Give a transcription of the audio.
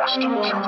lost children.